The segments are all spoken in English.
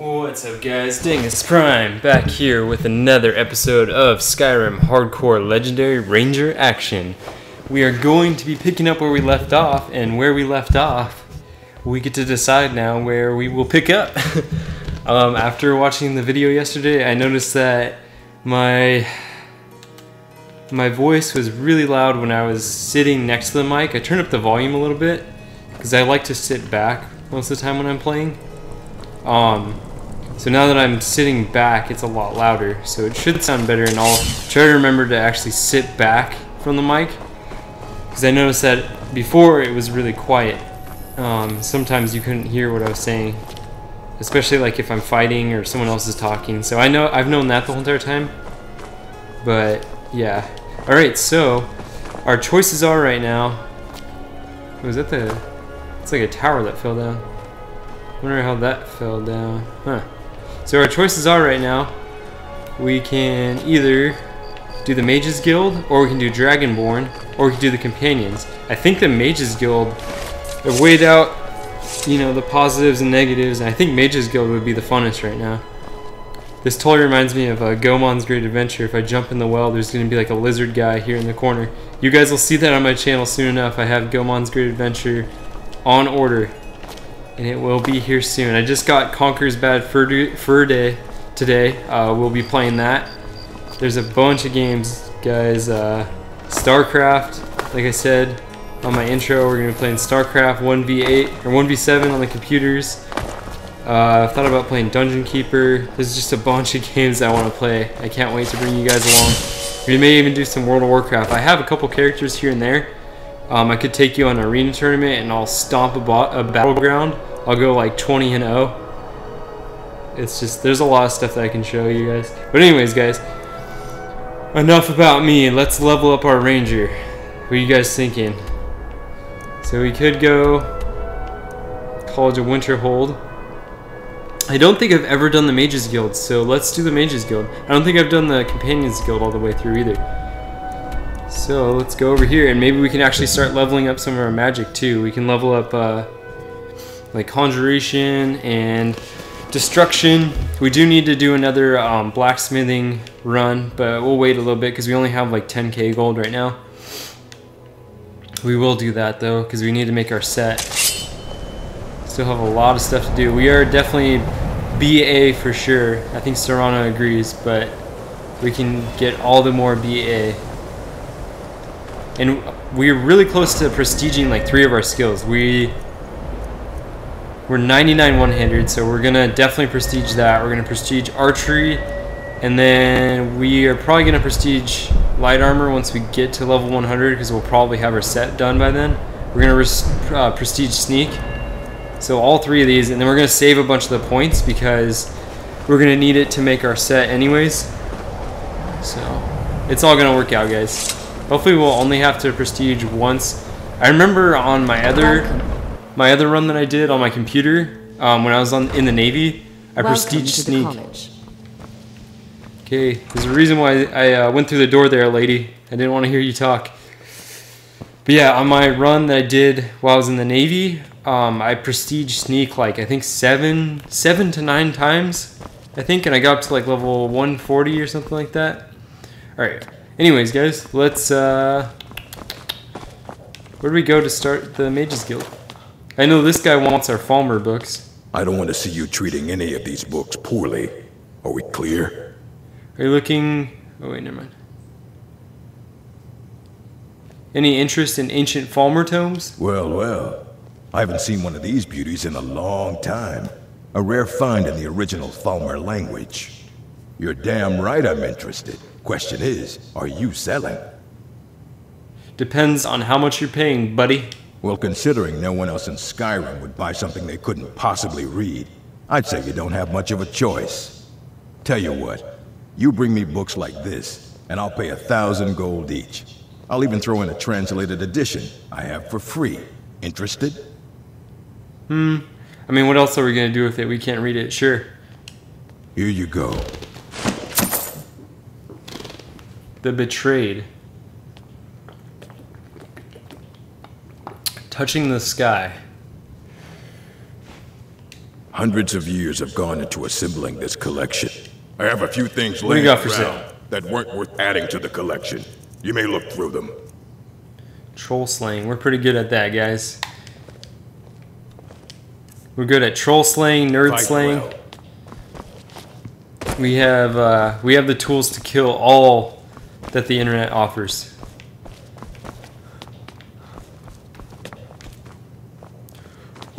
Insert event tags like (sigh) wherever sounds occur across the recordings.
What's up, guys? Dangus Prime back here with another episode of Skyrim Hardcore Legendary Ranger Action. We are going to be picking up where we left off, and where we left off, we get to decide now where we will pick up. (laughs) um, after watching the video yesterday, I noticed that my my voice was really loud when I was sitting next to the mic. I turned up the volume a little bit because I like to sit back most of the time when I'm playing. Um, so now that I'm sitting back, it's a lot louder, so it should sound better, and I'll try to remember to actually sit back from the mic, because I noticed that before it was really quiet. Um, sometimes you couldn't hear what I was saying, especially like if I'm fighting or someone else is talking. So I know I've known that the whole entire time, but yeah. All right, so our choices are right now. Was that the? It's like a tower that fell down. Wonder how that fell down. Huh. So our choices are right now, we can either do the Mages Guild, or we can do Dragonborn, or we can do the Companions. I think the Mages Guild, I've weighed out, you know, the positives and negatives, and I think Mages Guild would be the funnest right now. This totally reminds me of uh, Goemon's Great Adventure. If I jump in the well, there's going to be like a lizard guy here in the corner. You guys will see that on my channel soon enough. I have Goemon's Great Adventure on order and it will be here soon. I just got Conker's Bad Fur, Fur Day today. Uh, we'll be playing that. There's a bunch of games, guys. Uh, StarCraft, like I said on my intro, we're going to be playing StarCraft 1v8 or 1v7 on the computers. Uh, I've thought about playing Dungeon Keeper. There's just a bunch of (laughs) games I want to play. I can't wait to bring you guys along. We may even do some World of Warcraft. I have a couple characters here and there. Um, I could take you on an arena tournament and I'll stomp a, a battleground I'll go like 20 and 0. It's just, there's a lot of stuff that I can show you guys. But anyways, guys, enough about me. Let's level up our ranger. What are you guys thinking? So we could go College of Winterhold. I don't think I've ever done the Mages Guild, so let's do the Mages Guild. I don't think I've done the Companions Guild all the way through either. So let's go over here, and maybe we can actually start leveling up some of our magic too. We can level up uh, like conjuration and destruction. We do need to do another um, blacksmithing run, but we'll wait a little bit because we only have like 10k gold right now. We will do that though because we need to make our set. Still have a lot of stuff to do. We are definitely BA for sure. I think Serana agrees, but we can get all the more BA. And we're really close to prestiging like three of our skills. We we're 99 one-handed, so we're gonna definitely prestige that. We're gonna prestige archery, and then we are probably gonna prestige light armor once we get to level 100, because we'll probably have our set done by then. We're gonna uh, prestige sneak. So all three of these, and then we're gonna save a bunch of the points because we're gonna need it to make our set anyways. So it's all gonna work out, guys. Hopefully we'll only have to prestige once. I remember on my other my other run that I did on my computer um, when I was on in the Navy, I prestige sneak. Okay, there's a reason why I uh, went through the door there, lady. I didn't want to hear you talk. But yeah, on my run that I did while I was in the Navy, um, I prestige sneak like I think seven, seven to nine times, I think, and I got up to like level 140 or something like that. All right. Anyways, guys, let's. Uh, where do we go to start the Mages Guild? I know this guy wants our Falmer books. I don't want to see you treating any of these books poorly. Are we clear? Are you looking... Oh, wait, never mind. Any interest in ancient Falmer tomes? Well, well. I haven't seen one of these beauties in a long time. A rare find in the original Falmer language. You're damn right I'm interested. Question is, are you selling? Depends on how much you're paying, buddy. Well, considering no one else in Skyrim would buy something they couldn't possibly read, I'd say you don't have much of a choice. Tell you what, you bring me books like this, and I'll pay a thousand gold each. I'll even throw in a translated edition I have for free. Interested? Hmm. I mean, what else are we gonna do with it? We can't read it, sure. Here you go. The Betrayed. Touching the Sky. Hundreds of years have gone into assembling this collection. I have a few things do you laying got for around sale? that weren't worth adding to the collection. You may look through them. Troll slaying. We're pretty good at that, guys. We're good at troll slaying, nerd Fight slaying. well. We have uh, we have the tools to kill all that the internet offers.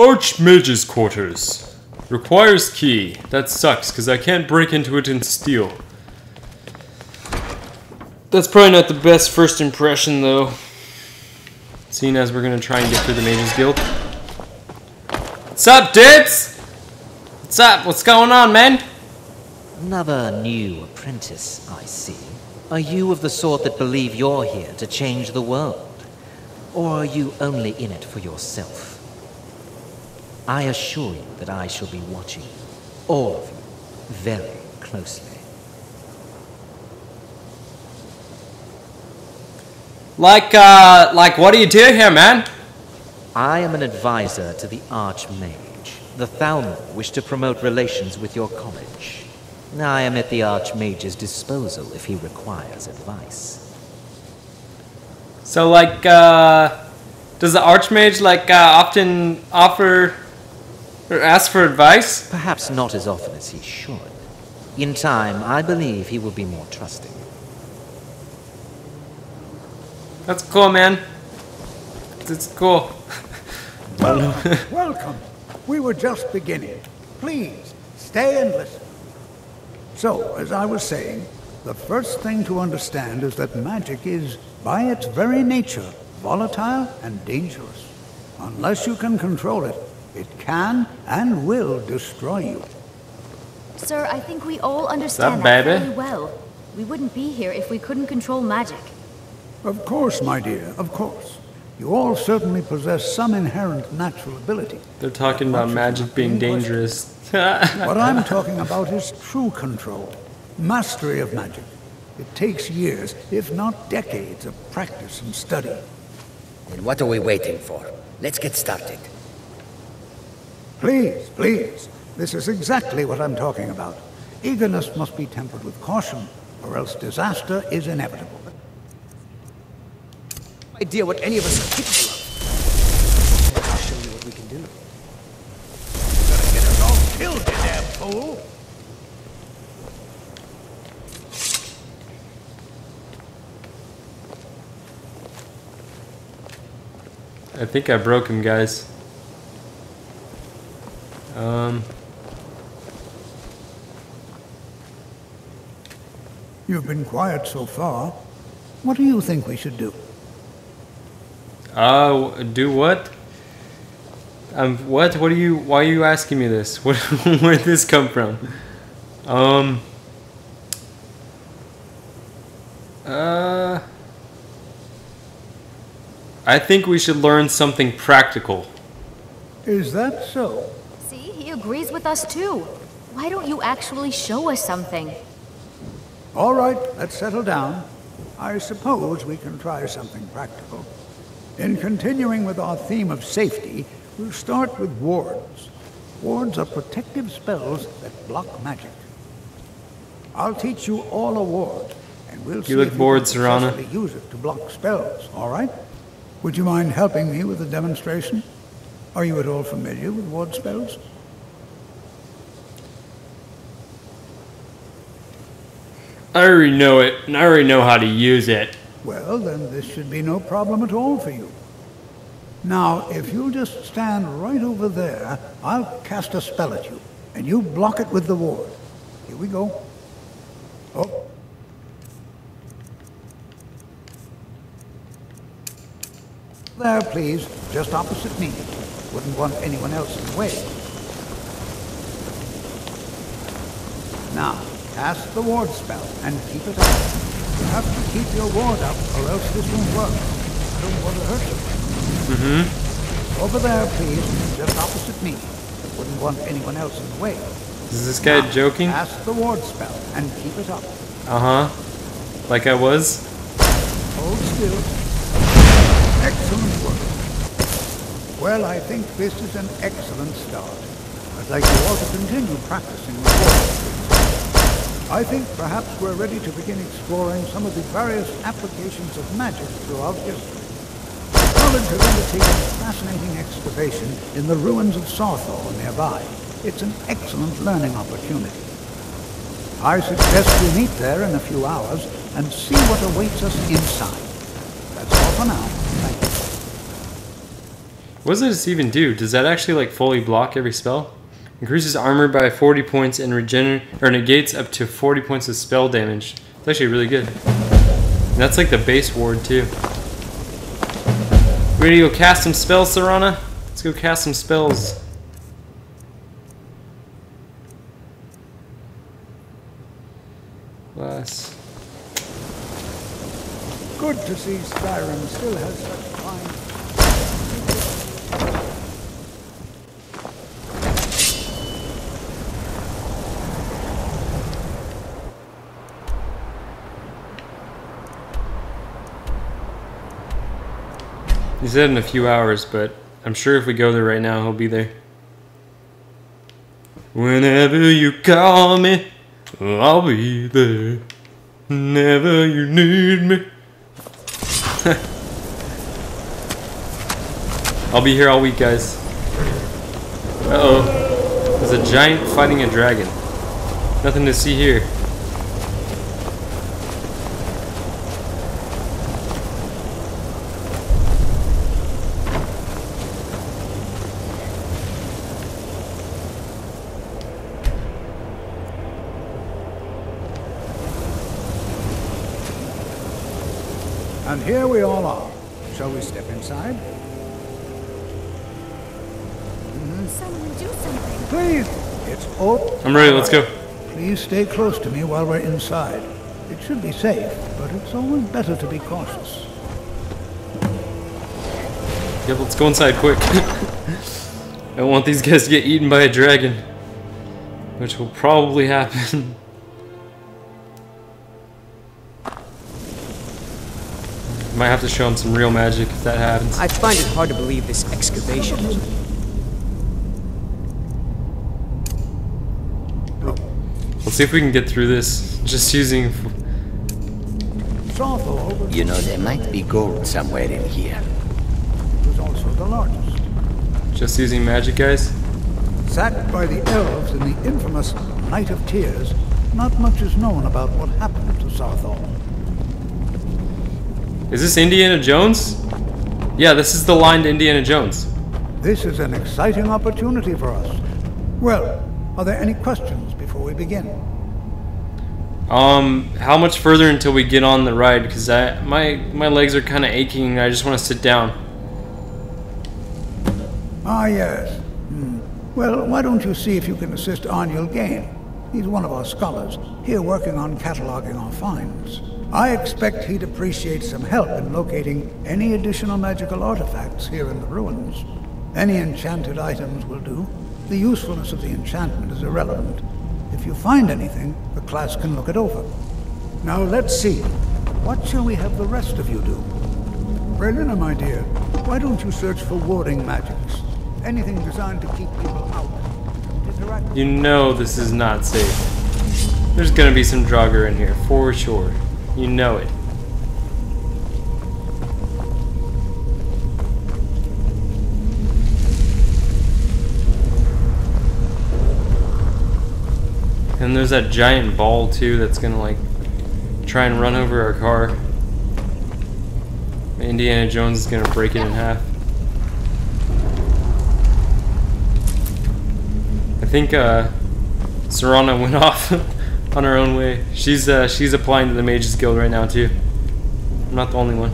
Archmage's quarters. Requires key. That sucks, because I can't break into it and steal. That's probably not the best first impression, though. Seeing as we're gonna try and get through the Mages Guild. What's up, dudes? What's up? What's going on, man? Another new apprentice, I see. Are you of the sort that believe you're here to change the world? Or are you only in it for yourself? I assure you that I shall be watching all of you very closely. Like, uh, like, what do you do here, man? I am an advisor to the Archmage. The Thalmor wish to promote relations with your college. Now I am at the Archmage's disposal if he requires advice. So, like, uh, does the Archmage, like, uh, often offer or ask for advice? Perhaps not as often as he should. In time, I believe he will be more trusting. That's cool, man. It's cool. Welcome, welcome. We were just beginning. Please, stay and listen. So, as I was saying, the first thing to understand is that magic is, by its very nature, volatile and dangerous. Unless you can control it, it can and will destroy you. Sir, I think we all understand up, that baby? very well. We wouldn't be here if we couldn't control magic. Of course, my dear, of course. You all certainly possess some inherent natural ability. They're talking about magic being being dangerous. (laughs) What I'm talking (laughs) about is true control, mastery of magic. It takes years, if not decades, of practice and study. Then what are we waiting for? Let's get started. Please, please, this is exactly what I'm talking about. Eagerness must be tempered with caution, or else disaster is inevitable. Idea what any of us are capable of. I'll show you what we can do. Gonna get us all killed, you damn fool! I think I broke him, guys. Um, You've been quiet so far. What do you think we should do? uh, do what? Um, what? What are you? Why are you asking me this? What? (laughs) Where did this come from? Um. Uh. I think we should learn something practical. Is that so? See, he agrees with us too. Why don't you actually show us something? All right, let's settle down. I suppose we can try something practical. In continuing with our theme of safety, we'll start with wards. Wards are protective spells that block magic. I'll teach you all a ward, and we'll see look if bored, you can Serana. use it to block spells, all right? Would you mind helping me with the demonstration? Are you at all familiar with ward spells? I already know it, and I already know how to use it. Well, then this should be no problem at all for you. Now, if you'll just stand right over there, I'll cast a spell at you, and you block it with the ward. Here we go. Oh. There, please, just opposite me. Wouldn't want anyone else in the way. Now, cast the ward spell and keep it up. You have to keep your ward up, or else this won't work. I don't want to hurt you. Mm-hmm. Over there, please, just opposite me. Wouldn't want anyone else in the way. Is this guy Now, joking? Cast the ward spell and keep it up. Uh huh. Like I was? Hold still. Excellent work. Well, I think this is an excellent start. I'd like you ought to continue practicing the force. I think perhaps we're ready to begin exploring some of the various applications of magic throughout history. The college has undertaken a fascinating excavation in the ruins of Saarthal nearby. It's an excellent learning opportunity. I suggest we meet there in a few hours and see what awaits us inside. That's all for now. Thank you. What does this even do? Does that actually like fully block every spell? Increases armor by 40 points and regener or negates up to 40 points of spell damage. It's actually really good. And that's like the base ward too. Ready to go cast some spells, Serana? Let's go cast some spells. Last. Good to see Skyrim still has such fine... He said in a few hours, but I'm sure if we go there right now, he'll be there. Whenever you call me, I'll be there. Whenever you need me. (laughs) I'll be here all week, guys. Uh oh. There's a giant fighting a dragon. Nothing to see here. And here we all are. Shall we step inside? Mm-hmm. Someone do something. Please! It's all... I'm ready, let's go. Please stay close to me while we're inside. It should be safe, but it's always better to be cautious. Yep, let's go inside quick. (laughs) I don't want these guys to get eaten by a dragon. Which will probably happen. Might have to show him some real magic if that happens. I find it hard to believe this excavation. Let's see if we can get through this just using. You know, there might be gold somewhere in here. was also the largest. Just using magic, guys. Sacked by the elves in the infamous Night of Tears, not much is known about what happened to Saarthal. Is this Indiana Jones? Yeah, this is the line to Indiana Jones. This is an exciting opportunity for us. Well, are there any questions before we begin? Um, how much further until we get on the ride? Cause I my my legs are kind of aching. I just want to sit down. Ah, yes. Hmm. Well, why don't you see if you can assist Arniel Gane? He's one of our scholars, here working on cataloging our finds. I expect he'd appreciate some help in locating any additional magical artifacts here in the ruins. Any enchanted items will do. The usefulness of the enchantment is irrelevant. If you find anything, the class can look it over. Now let's see. What shall we have the rest of you do? Brelyna, my dear, why don't you search for warding magics? Anything designed to keep people out. You know this is not safe. There's gonna be some Draugr in here for sure. You know it. And there's that giant ball too that's gonna like try and run over our car. Indiana Jones is gonna break it in half. I think uh, Serana went (laughs) off on her own way. She's uh, she's applying to the Mages Guild right now too. I'm not the only one.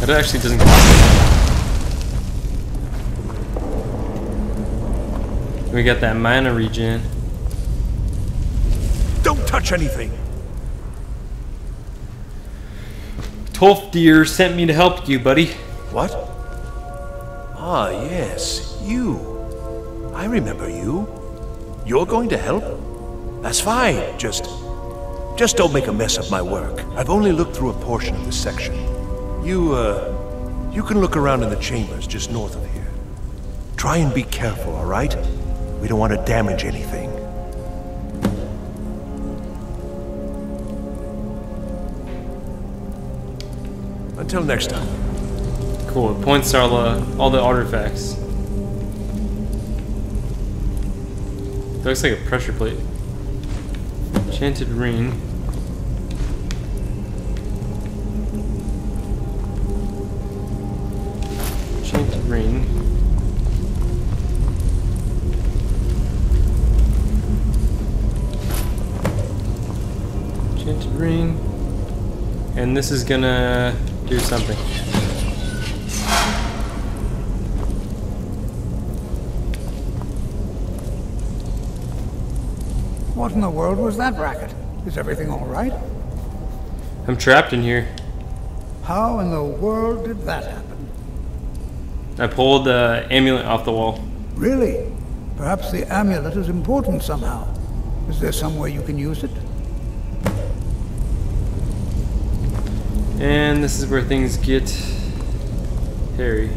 That actually doesn't cost. We got that mana regen. Don't touch anything. Tolfdir sent me to help you, buddy. What? Ah, yes, you. I remember you. You're going to help? That's fine. Just. Just don't make a mess of my work. I've only looked through a portion of this section. You, uh. You can look around in the chambers just north of here. Try and be careful, all right? We don't want to damage anything. Until next time. Cool. It points all the artifacts. Looks like a pressure plate. Enchanted ring. Enchanted ring. Enchanted ring. And this is gonna do something. What in the world was that racket? Is everything all right? I'm trapped in here. How in the world did that happen? I pulled the amulet off the wall. Really? Perhaps the amulet is important somehow. Is there some way you can use it? And this is where things get hairy.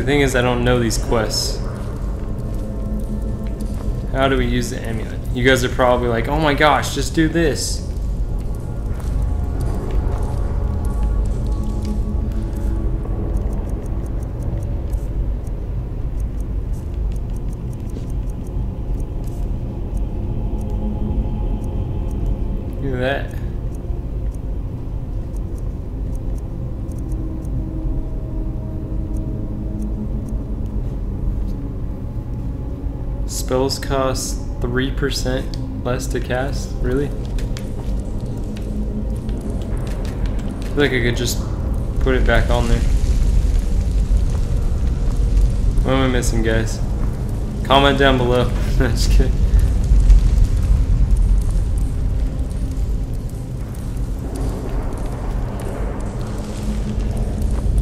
The thing is, I don't know these quests. How do we use the amulet? You guys are probably like, oh my gosh, just do this. Spells cost 3% less to cast? Really? I feel like I could just put it back on there. What am I missing, guys? Comment down below. (laughs) just kidding.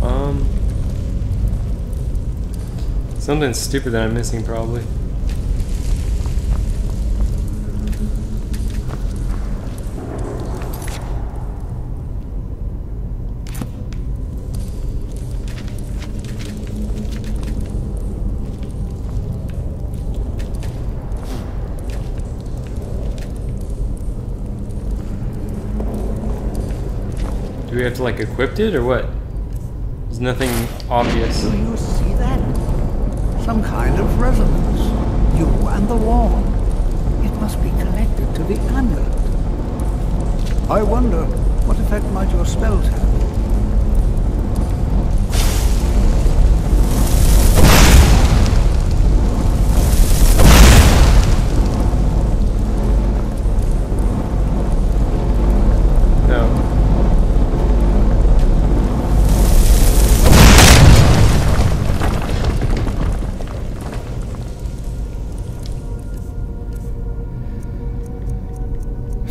Um, something stupid that I'm missing, probably. Like equipped it or what? There's nothing obvious. Do you see that? Some kind of resonance. You and the wall. It must be connected to the amulet. I wonder, what effect might your spells have?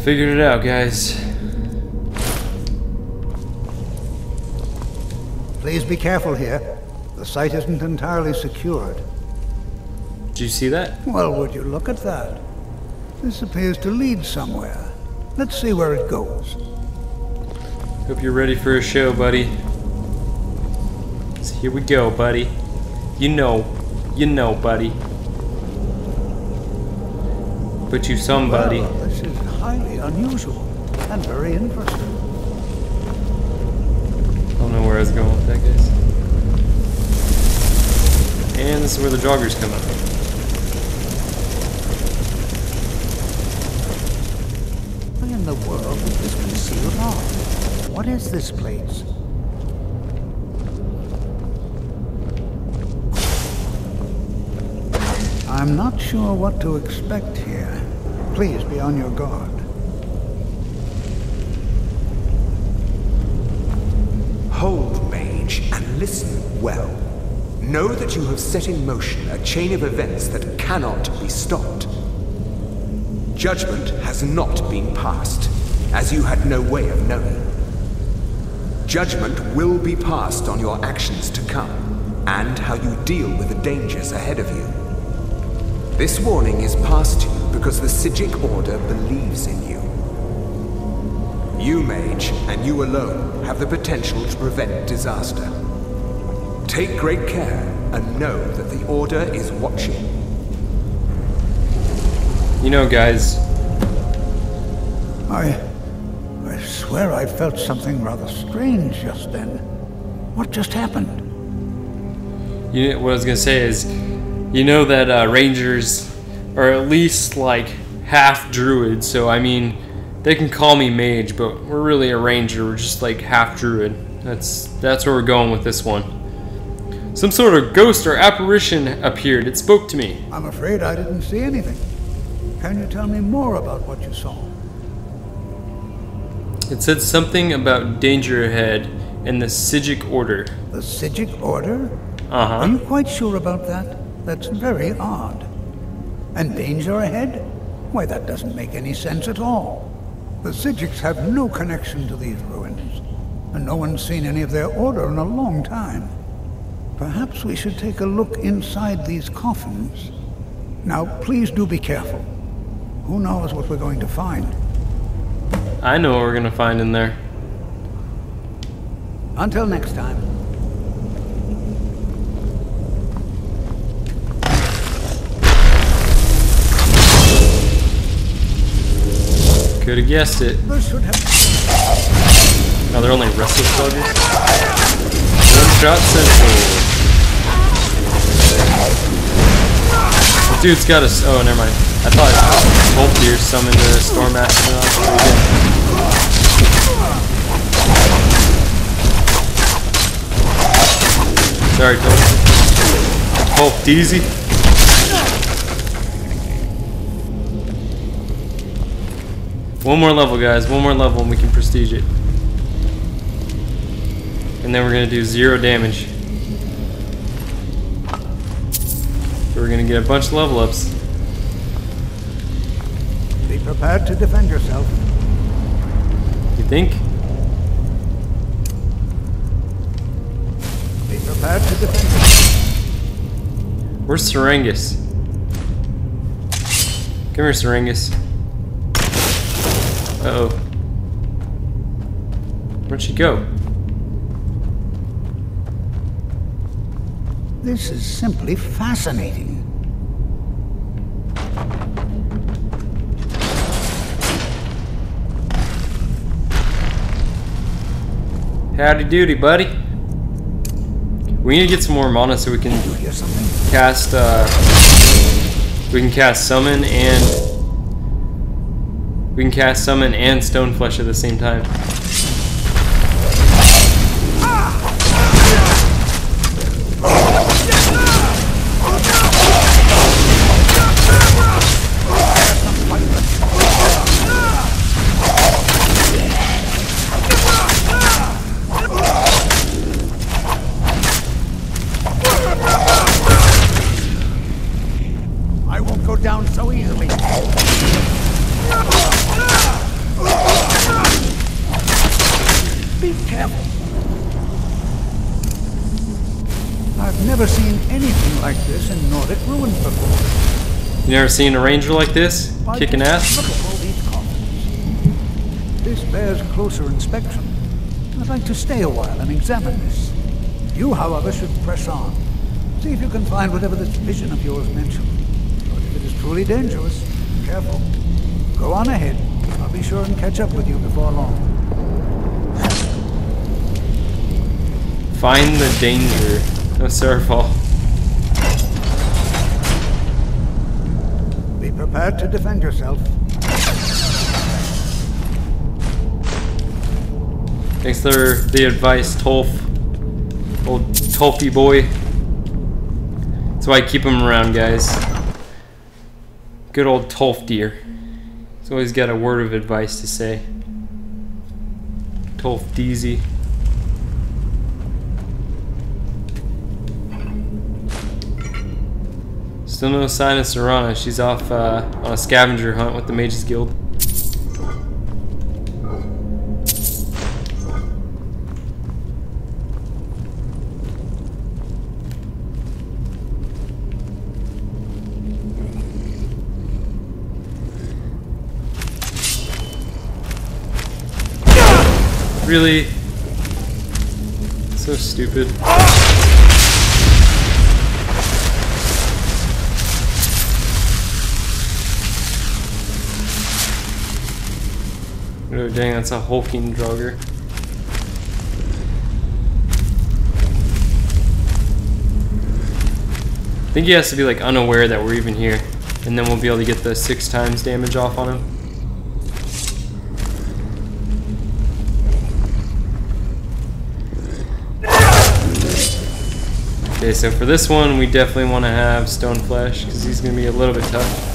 Figured it out, guys. Please be careful here. The site isn't entirely secured. Did you see that? Well, would you look at that? This appears to lead somewhere. Let's see where it goes. Hope you're ready for a show, buddy. So here we go, buddy. You know, you know, buddy. But you somebody. Well, this is highly unusual and very interesting. I don't know where I was going with that, guys. And this is where the joggers come up. What in the world is this concealed off? What is this place? I'm not sure what to expect here. Please be on your guard. Well. Know that you have set in motion a chain of events that cannot be stopped. Judgment has not been passed, as you had no way of knowing. Judgment will be passed on your actions to come, and how you deal with the dangers ahead of you. This warning is passed to you because the Psijic Order believes in you. You, Mage, and you alone have the potential to prevent disaster. Take great care and know that the Order is watching. You know, guys, I. I swear I felt something rather strange just then. What just happened? you know, what I was gonna say is, you know that uh, rangers are at least like half druid. So I mean, they can call me mage, but we're really a ranger. We're just like half druid. That's that's where we're going with this one. Some sort of ghost or apparition appeared. It spoke to me. I'm afraid I didn't see anything. Can you tell me more about what you saw? It said something about danger ahead and the Psijic Order. The Psijic Order? Uh Are you huh. quite sure about that? That's very odd. And danger ahead? Why, that doesn't make any sense at all. The Psijics have no connection to these ruins, and no one's seen any of their order in a long time. Perhaps we should take a look inside these coffins. Now, please do be careful. Who knows what we're going to find? I know what we're gonna find in there. Until next time. Could have guessed it. This should have... Oh, they're only restless sluggers. One shot central. The dude's got a. Oh, never mind. I thought Voltier summoned a Storm but. Sorry. Oh, Deezy. One more level, guys. One more level and we can prestige it. And then we're gonna do zero damage. So we're gonna get a bunch of level ups. Be prepared to defend yourself. You think? Be prepared to defend yourself. Where's Serengus? Come here, Serengus. Uh oh. Where'd she go? This is simply fascinating. Howdy doody, buddy. We need to get some more mana so we can You hear something? cast, uh, we can cast summon and we can cast summon and stone flesh at the same time. Seen a ranger like this kicking ass? Look at all these. This bears closer inspection. I'd like to stay a while and examine this. You, however, should press on. See if you can find whatever this vision of yours mentioned. But if it is truly dangerous, be careful. Go on ahead. I'll be sure and catch up with you before long. Find the danger. No, Starfall. Be to defend yourself. Thanks for the advice, Tolf. Old Tolfy boy. That's why I keep him around, guys. Good old Tolfdir. He's always got a word of advice to say. Tolf Deezy. Still no sign of Serana. She's off uh, on a scavenger hunt with the Mages Guild. Really? So stupid. Dang, that's a hulking Draugr. I think he has to be like unaware that we're even here. And then we'll be able to get the six times damage off on him. Okay, so for this one, we definitely want to have Stone Flesh, because he's going to be a little bit tough.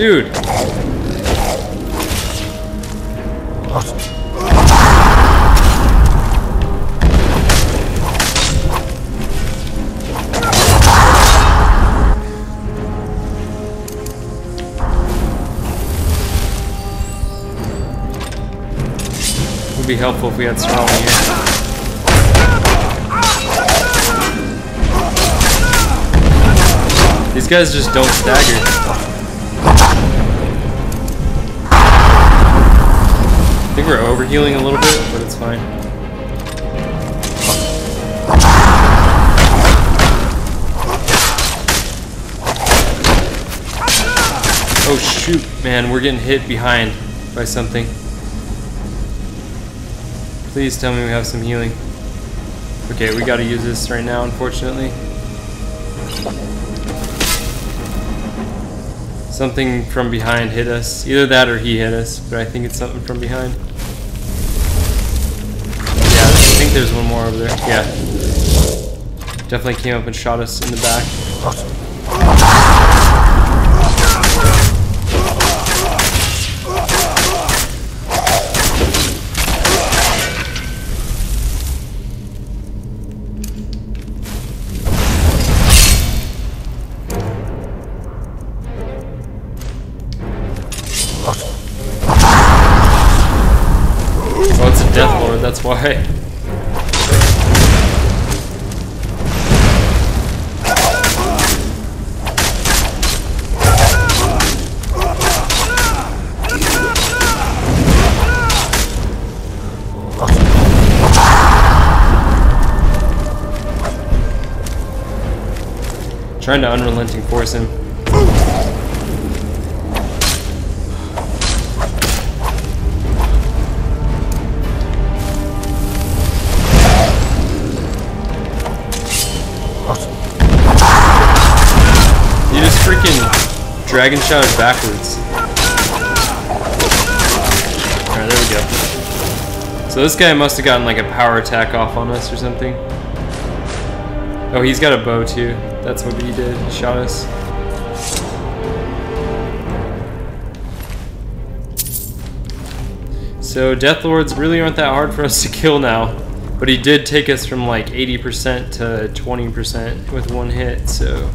Dude. Would be helpful if we had in here. These guys just don't stagger. We're overhealing a little bit, but it's fine. Oh shoot, man, we're getting hit behind by something. Please tell me we have some healing. Okay, we gotta use this right now, unfortunately. Something from behind hit us. Either that or he hit us, but I think it's something from behind. Think there's one more over there. Yeah. Definitely came up and shot us in the back. Trying to unrelenting force him. You just freaking dragon shot backwards. Alright, there we go. So this guy must have gotten like a power attack off on us or something. Oh, he's got a bow too. That's what he did. He shot us. So Death Lords really aren't that hard for us to kill now. But he did take us from like 80% to 20% with one hit, so...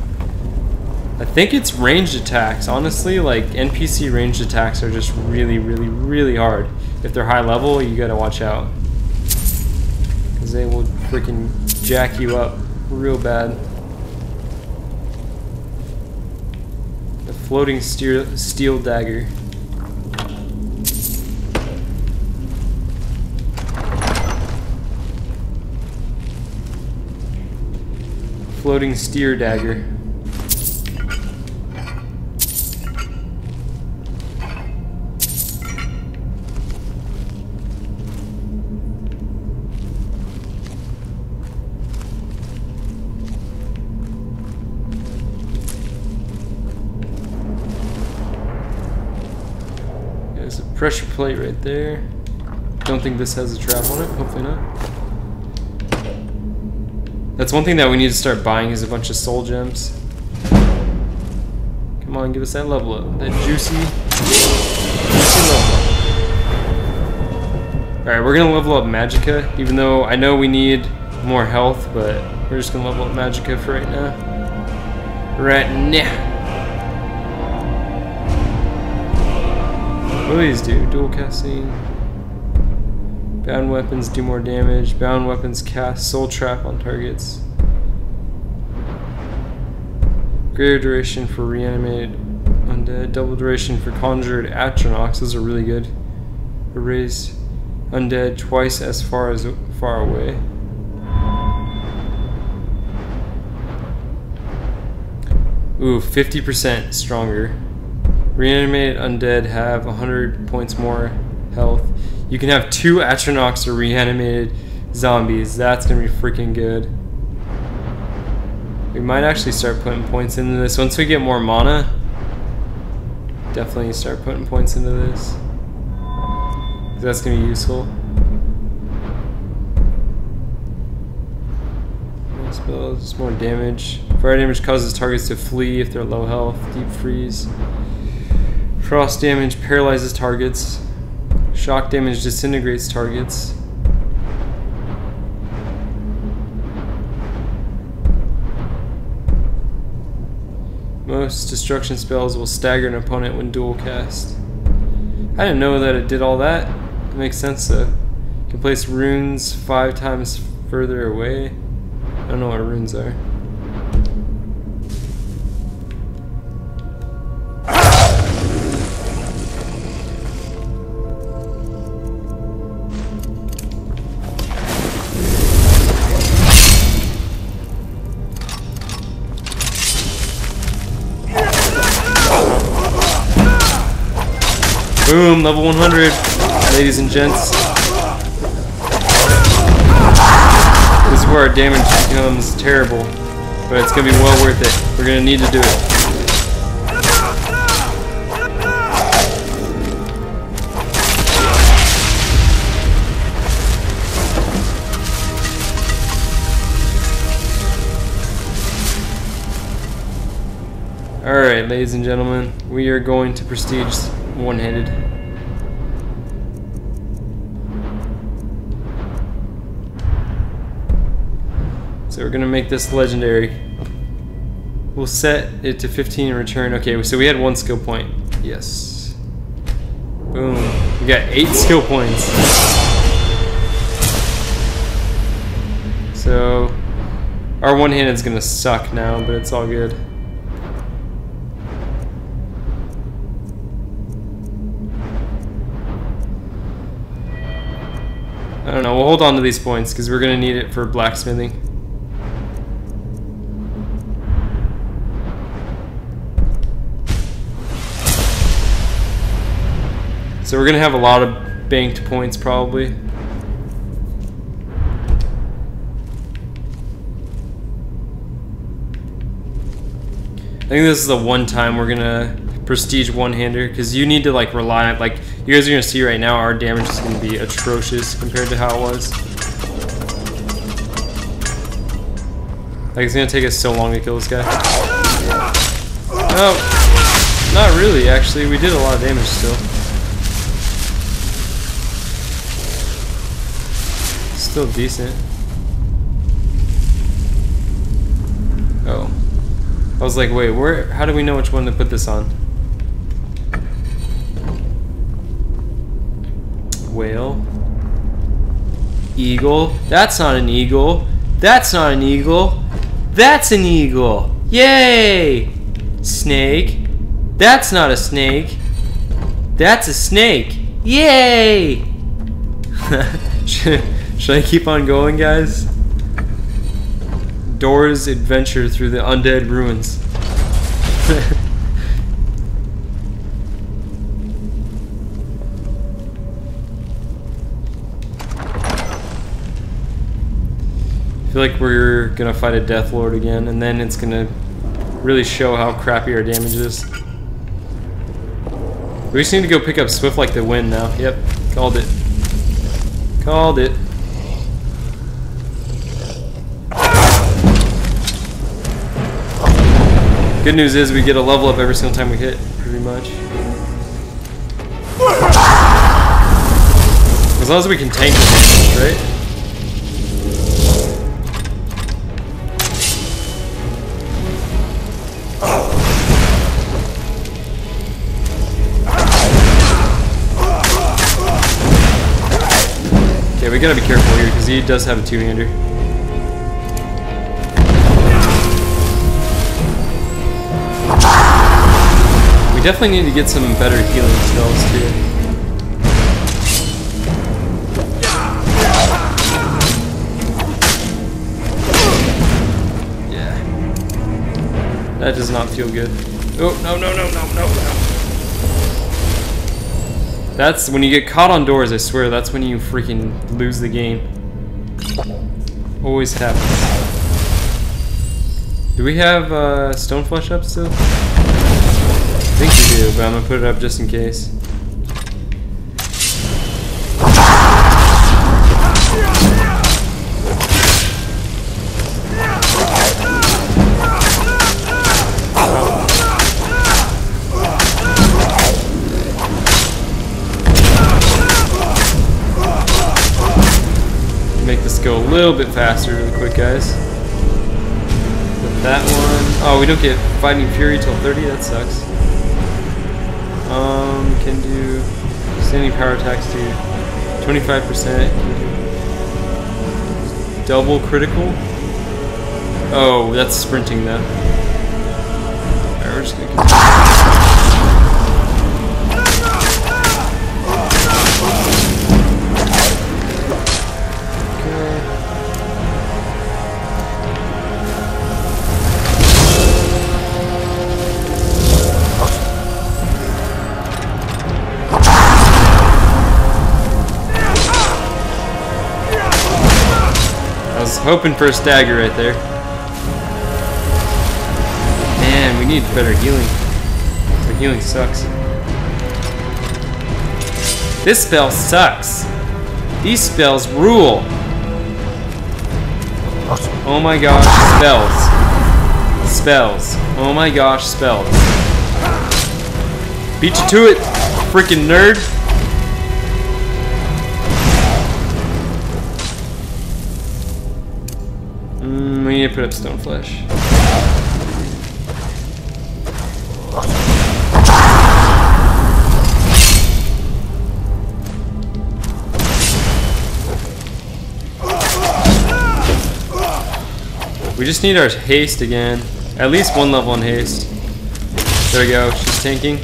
I think it's ranged attacks. Honestly, like NPC ranged attacks are just really, really, really hard. If they're high level, you gotta watch out. Because they will freaking jack you up real bad. Floating steel, steel dagger. Floating steer dagger. There's a pressure plate right there. Don't think this has a trap on it. Hopefully not. That's one thing that we need to start buying is a bunch of soul gems. Come on, give us that level up. That juicy, juicy level up. Alright, we're gonna level up Magicka, even though I know we need more health, but we're just gonna level up Magicka for right now. Right now. What do? Dual casting. Bound weapons do more damage. Bound weapons cast soul trap on targets. Greater duration for reanimated undead. Double duration for conjured Atronachs. Those are really good. Erase undead twice as far as far away. Ooh, 50% stronger. Reanimated undead have 100 points more health. You can have two Atronachs or reanimated zombies. That's gonna be freaking good. We might actually start putting points into this. Once we get more mana, definitely start putting points into this. That's gonna be useful. More spells, more damage. Fire damage causes targets to flee if they're low health. Deep freeze. Frost damage paralyzes targets. Shock damage disintegrates targets. Most destruction spells will stagger an opponent when dual cast. I didn't know that it did all that. It makes sense though. You can place runes five times further away. I don't know what runes are. Boom, level 100, ladies and gents. This is where our damage becomes terrible, but it's gonna be well worth it. We're gonna need to do it. Alright, ladies and gentlemen, we are going to prestige one-handed. So we're gonna make this legendary. We'll set it to 15 in return. Okay, so we had one skill point. Yes. Boom. We got eight skill points. So our one-handed's gonna suck now, but it's all good. Hold on to these points because we're gonna need it for blacksmithing. So we're gonna have a lot of banked points probably. I think this is the one time we're gonna prestige one-hander because you need to like rely on like you guys are gonna see right now our damage is gonna be atrocious compared to how it was. Like it's gonna take us so long to kill this guy. Oh, not really actually. We did a lot of damage still. Still decent. Oh. I was like, wait, where? How do we know which one to put this on? Whale. Eagle. That's not an eagle. That's not an eagle. That's an eagle. Yay! Snake. That's not a snake. That's a snake. Yay! (laughs) should, should I keep on going, guys? Dora's adventure through the undead ruins. (laughs) feel like we're gonna fight a Death Lord again, and then it's gonna really show how crappy our damage is. We just need to go pick up Swift like the wind now. Yep, called it. Called it. Good news is we get a level up every single time we hit, pretty much. As long as we can tank damage, right? Gotta be careful here because he does have a two-hander. We definitely need to get some better healing spells too. Yeah. That does not feel good. Oh, no, no, no, no, no, no. That's when you get caught on doors, I swear, that's when you freaking lose the game. Always happens. Do we have uh, stone flesh up still? I think we do, but I'm gonna put it up just in case. Little bit faster really quick, guys. That one. Oh, we don't get Fighting Fury till 30. That sucks. Um, can do standing power attacks to 25%. Double critical. Oh, that's sprinting though. Alright, we're just gonna continue. Hoping for a stagger right there. Man, we need better healing. The healing sucks. This spell sucks. These spells rule. Oh my gosh, spells. Spells. Oh my gosh, spells. Beat you to it, freaking nerd. Put up stone flesh. We just need our haste again. At least one level in haste. There we go. She's tanking.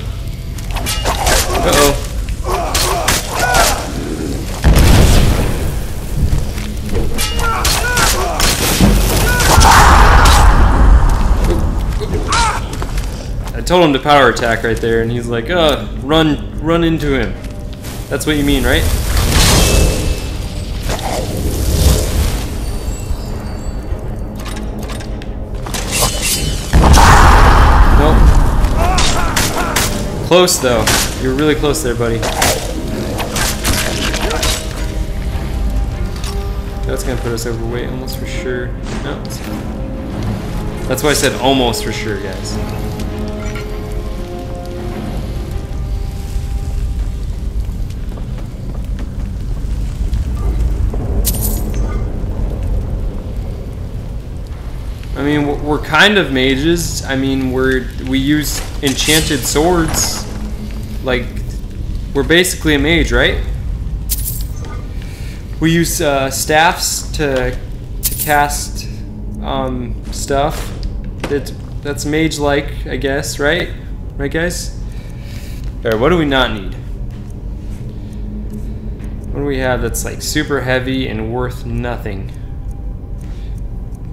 Uh-oh. Told him to power attack right there, and he's like, "Uh, run, run into him." That's what you mean, right? Nope. Close though. You're really close there, buddy. That's gonna put us overweight almost for sure. No. That's why I said almost for sure, guys. I mean, we're- kind of mages. I mean, we're we use enchanted swords. Like, we're basically a mage, right? We use uh, staffs to to cast um, stuff. That's that's mage-like, I guess, right? Right, guys? All right, what do we not need? What do we have that's like super heavy and worth nothing?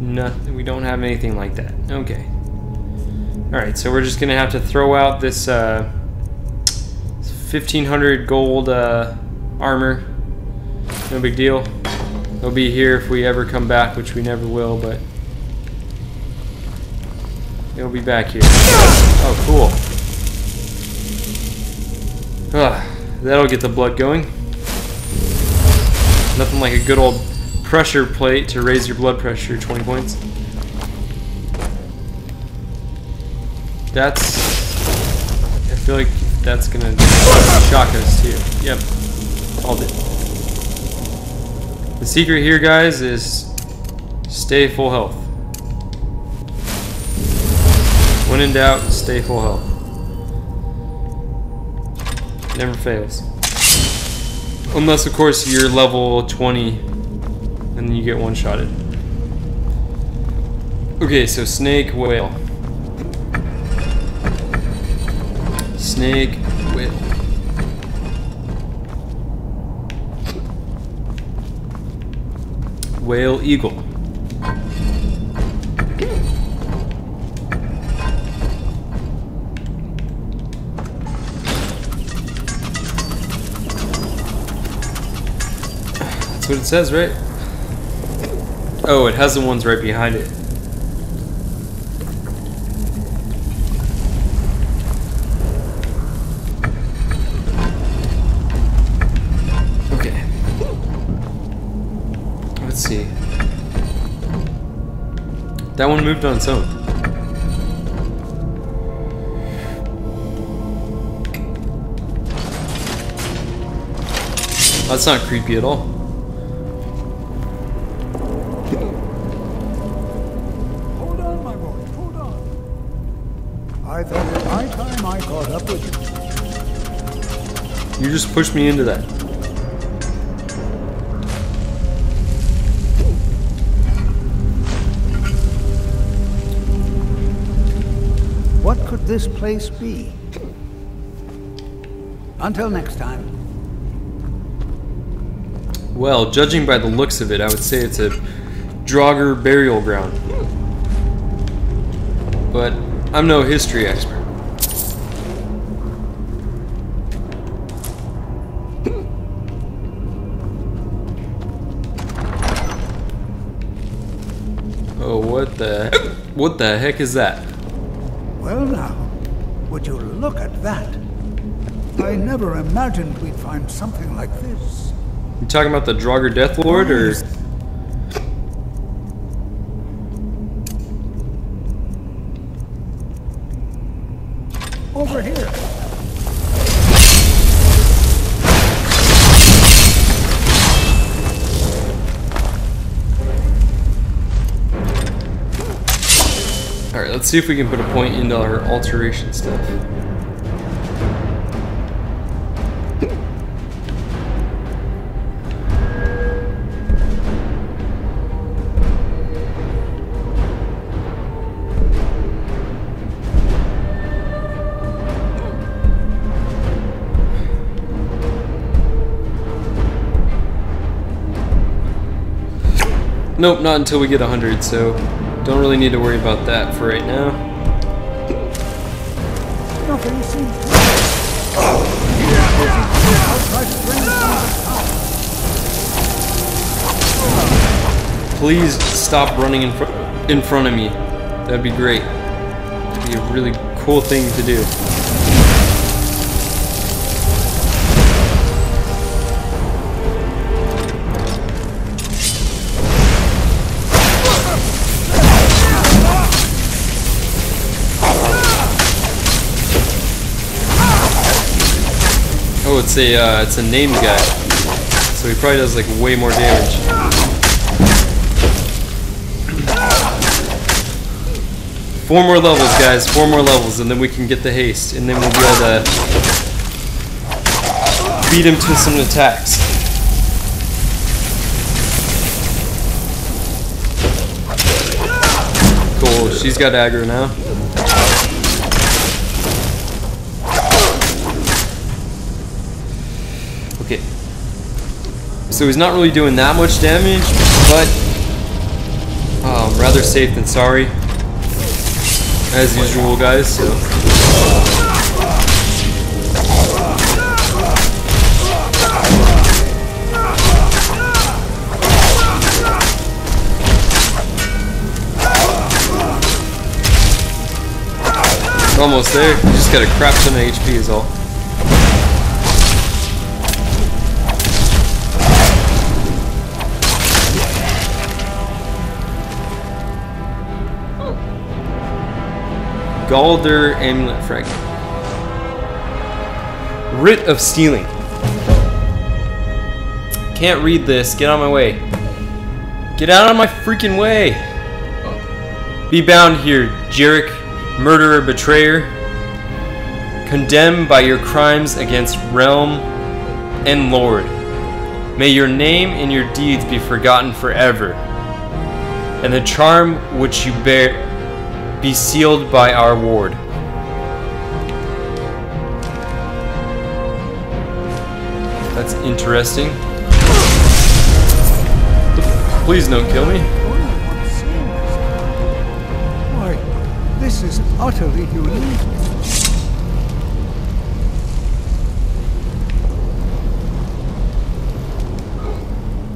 Nothing. We don't have anything like that. Okay. All right, so we're just gonna have to throw out this uh, 1500 gold uh, armor. No big deal. They'll be here if we ever come back, which we never will, but it'll be back here. Oh, cool. Ah, that'll get the blood going. Nothing like a good old pressure plate to raise your blood pressure 20 points. That's. I feel like that's gonna shock us too. Yep. Called it. The secret here, guys, is stay full health. When in doubt, stay full health. Never fails. Unless, of course, you're level 20 and then you get one shotted. Okay, so snake, whale. Snake, whale. Whale, eagle. That's what it says, right? Oh, it has the ones right behind it. Okay. Let's see. That one moved on its own. That's not creepy at all. Time caught up with you. You just pushed me into that. What could this place be? Until next time. Well, judging by the looks of it, I would say it's a Draugr burial ground. But I'm no history expert. The heck is that? Well now, would you look at that? I never imagined we'd find something like this. You talking about the Draugr Death Lord or let's see if we can put a point into our alteration stuff. Nope, not until we get 100, so don't really need to worry about that for right now. Please stop running in, fr in front of me. That'd be great. That'd be a really cool thing to do. Oh, it's a uh, it's a named guy, so he probably does like way more damage. Four more levels, guys. Four more levels, and then we can get the haste, and then we'll be able to beat him to some attacks. Cool. She's got aggro now. So he's not really doing that much damage, but um, rather safe than sorry. As usual, guys. So. Almost there. You just gotta crap some HP is all. Gauldur Amulet Fragment. Writ of Stealing. Can't read this. Get on my way. Get out of my freaking way. Be bound here, Jyrik, murderer, betrayer. Condemned by your crimes against realm and lord. May your name and your deeds be forgotten forever, and the charm which you bear be sealed by our ward. That's interesting. Please don't kill me. Why, this is utterly unique.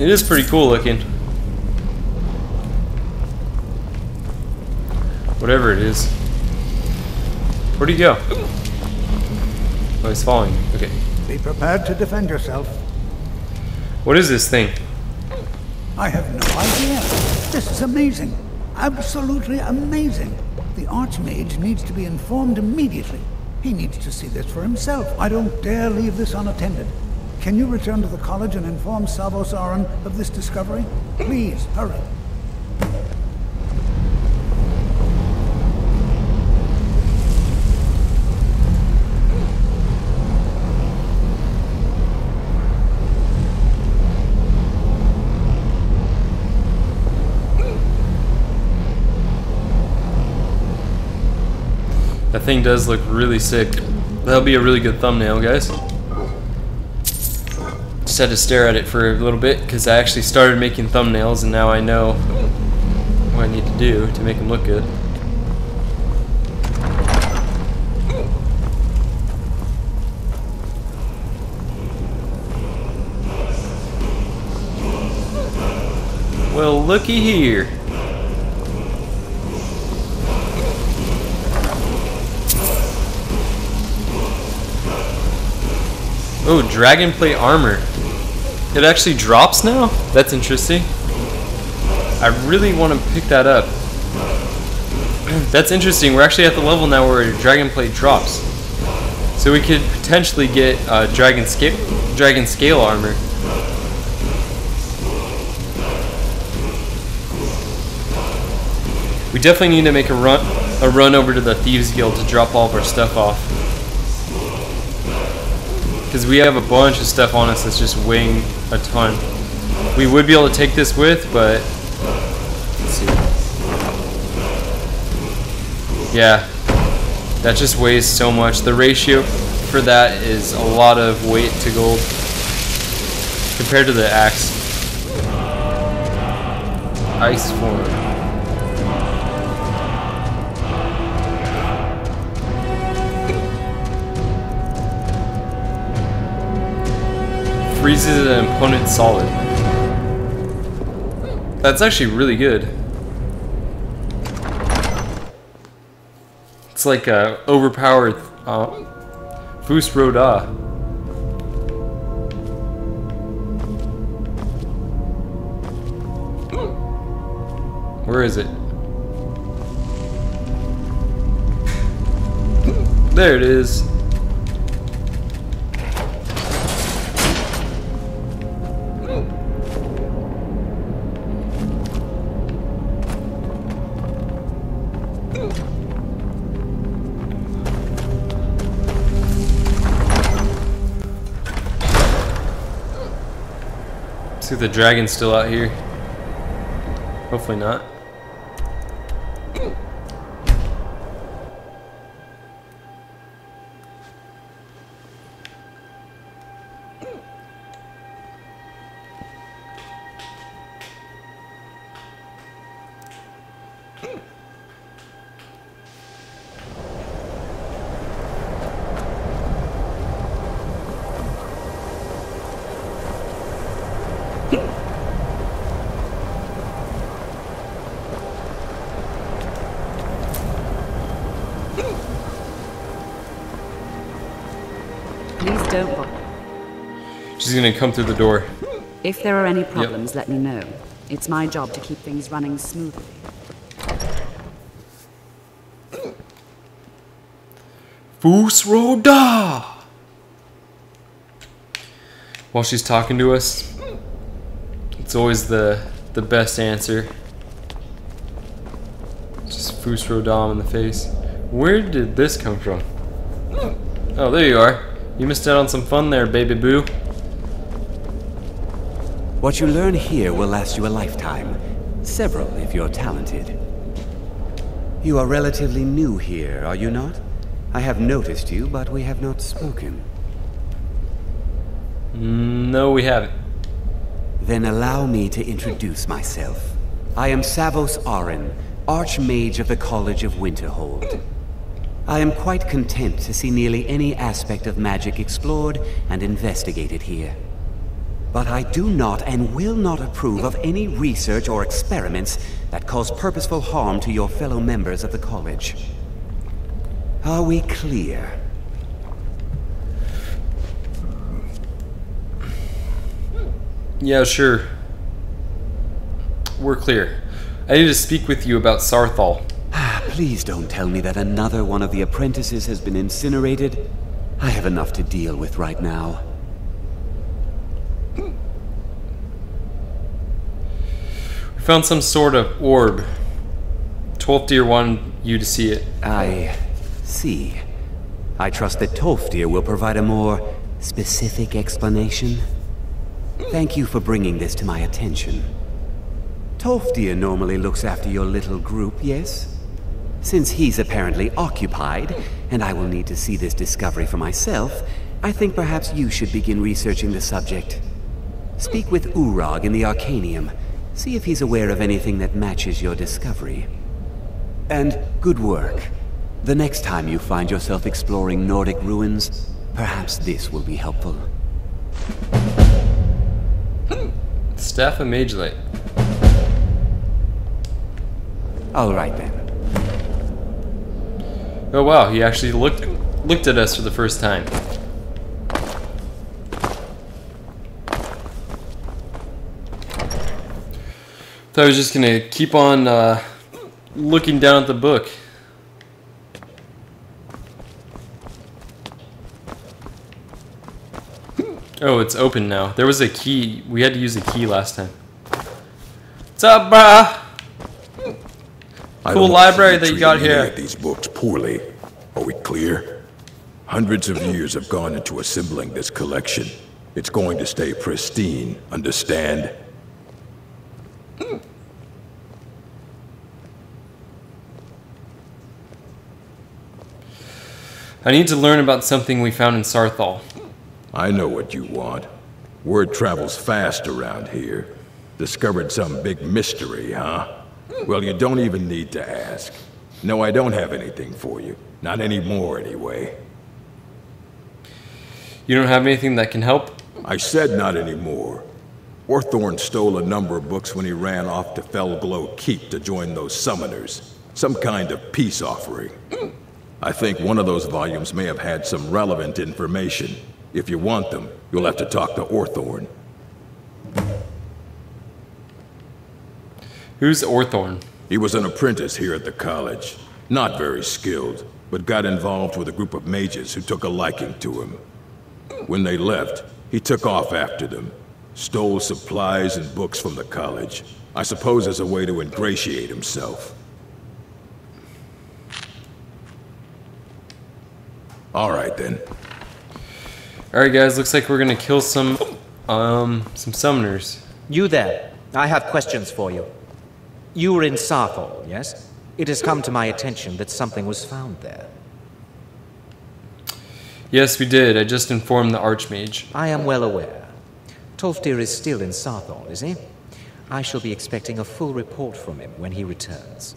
It is pretty cool looking. Whatever it is. Where'd he go? Oh, he's following. Okay. Be prepared to defend yourself. What is this thing? I have no idea. This is amazing. Absolutely amazing. The Archmage needs to be informed immediately. He needs to see this for himself. I don't dare leave this unattended. Can you return to the college and inform Savos Aran of this discovery? Please, hurry. Thing does look really sick. That'll be a really good thumbnail, guys. Just had to stare at it for a little bit because I actually started making thumbnails and now I know what I need to do to make them look good. Well, looky here. Oh, dragon plate armor. It actually drops now? That's interesting. I really want to pick that up. (clears throat) That's interesting. We're actually at the level now where dragon plate drops. So we could potentially get uh, dragon scale dragon scale armor. We definitely need to make a run a run over to the Thieves Guild to drop all of our stuff off. Because we have a bunch of stuff on us that's just weighing a ton. We would be able to take this with, but... Let's see. Yeah. That just weighs so much. The ratio for that is a lot of weight to gold. Compared to the axe. Ice form. Freezes an opponent solid. That's actually really good. It's like a overpowered uh, Fus Ro Dah. Where is it? There it is. See if the dragon's still out here. Hopefully not. Come through the door. If there are any problems, let me know. It's my job to keep things running smoothly. Fus Ro Dah! While she's talking to us, it's always the the best answer. Just Fus Rodam in the face. Where did this come from? Oh, there you are. You missed out on some fun there, baby boo. What you learn here will last you a lifetime. Several, if you're talented. You are relatively new here, are you not? I have noticed you, but we have not spoken. No, we haven't. Then allow me to introduce myself. I am Savos Aran, Archmage of the College of Winterhold. I am quite content to see nearly any aspect of magic explored and investigated here. But I do not and will not approve of any research or experiments that cause purposeful harm to your fellow members of the college. Are we clear? Yeah, sure. We're clear. I need to speak with you about Saarthal. Ah, please don't tell me that another one of the apprentices has been incinerated. I have enough to deal with right now. Found some sort of orb. Tolfdir wanted you to see it. I see. I trust that Tolfdir will provide a more specific explanation. Thank you for bringing this to my attention. Tolfdir normally looks after your little group, yes? Since he's apparently occupied, and I will need to see this discovery for myself, I think perhaps you should begin researching the subject. Speak with Urag in the Arcanaeum. See if he's aware of anything that matches your discovery. And good work. The next time you find yourself exploring Nordic ruins, perhaps this will be helpful. Hmm. Staff of Mage Light. All right then. Oh wow, he actually looked looked at us for the first time. Thought I was just gonna keep on uh, looking down at the book. Oh, it's open now. There was a key. We had to use a key last time. What's up, brah? Cool library that you got here. These books poorly. Are we clear? Hundreds of years have gone into assembling this collection. It's going to stay pristine, understand? Hmm. I need to learn about something we found in Saarthal. I know what you want. Word travels fast around here. Discovered some big mystery, huh? Well, you don't even need to ask. No, I don't have anything for you. Not anymore, anyway. You don't have anything that can help? I said not anymore. Orthorn stole a number of books when he ran off to Fellglow Keep to join those summoners. Some kind of peace offering. I think one of those volumes may have had some relevant information. If you want them, you'll have to talk to Orthorn. Who's Orthorn? He was an apprentice here at the college. Not very skilled, but got involved with a group of mages who took a liking to him. When they left, he took off after them. Stole supplies and books from the college. I suppose as a way to ingratiate himself. All right then. Alright guys, looks like we're gonna kill some um some summoners. You there. I have questions for you. You were in Saarthal, yes? It has come to my attention that something was found there. Yes, we did. I just informed the Archmage. I am well aware. Tolfdir is still in Saarthal, is he? I shall be expecting a full report from him when he returns.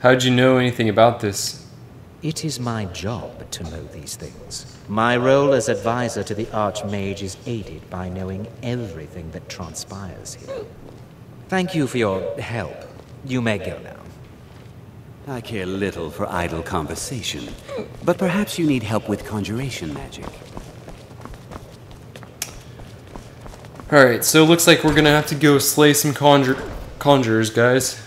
How'd you know anything about this? It is my job to know these things. My role as advisor to the Archmage is aided by knowing everything that transpires here. Thank you for your help. You may go now. I care little for idle conversation, but perhaps you need help with conjuration magic. Alright, so it looks like we're gonna have to go slay some conjur conjurers, guys.